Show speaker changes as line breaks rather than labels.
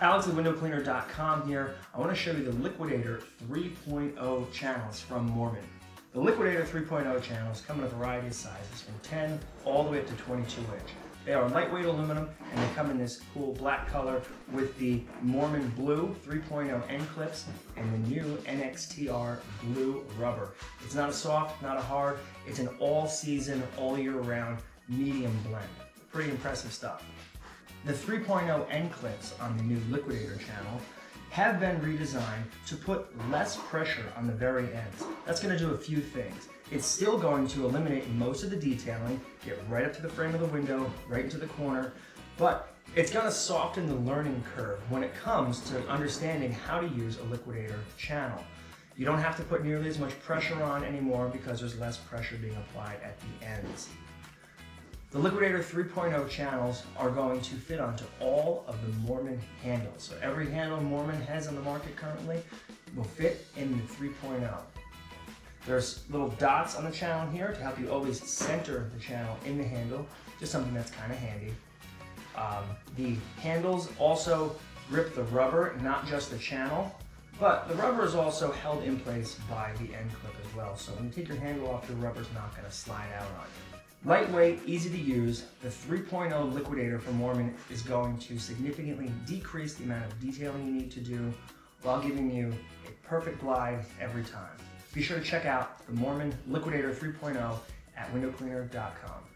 Alex at windowcleaner.com here. I want to show you the Liquidator 3.0 channels from Moerman. The Liquidator 3.0 channels come in a variety of sizes from 10 all the way up to 22 inch. They are lightweight aluminum and they come in this cool black color with the Moerman Blue 3.0 end clips and the new NXTR blue rubber. It's not a soft, not a hard, it's an all season, all year round medium blend. Pretty impressive stuff. The 3.0 end clips on the new Liquidator channel have been redesigned to put less pressure on the very ends. That's gonna do a few things. It's still going to eliminate most of the detailing, get right up to the frame of the window, right into the corner, but it's gonna soften the learning curve when it comes to understanding how to use a Liquidator channel. You don't have to put nearly as much pressure on anymore because there's less pressure being applied at the ends. The Liquidator 3.0 channels are going to fit onto all of the Moerman handles. So every handle Moerman has on the market currently will fit in the 3.0. There's little dots on the channel here to help you always center the channel in the handle, just something that's kind of handy. Um, the handles also grip the rubber, not just the channel, but the rubber is also held in place by the end clip as well. So when you take your handle off, the rubber's not going to slide out on you. Lightweight, easy to use, the 3.0 Liquidator from Moerman is going to significantly decrease the amount of detailing you need to do while giving you a perfect glide every time. Be sure to check out the Moerman Liquidator 3.0 at windowcleaner.com.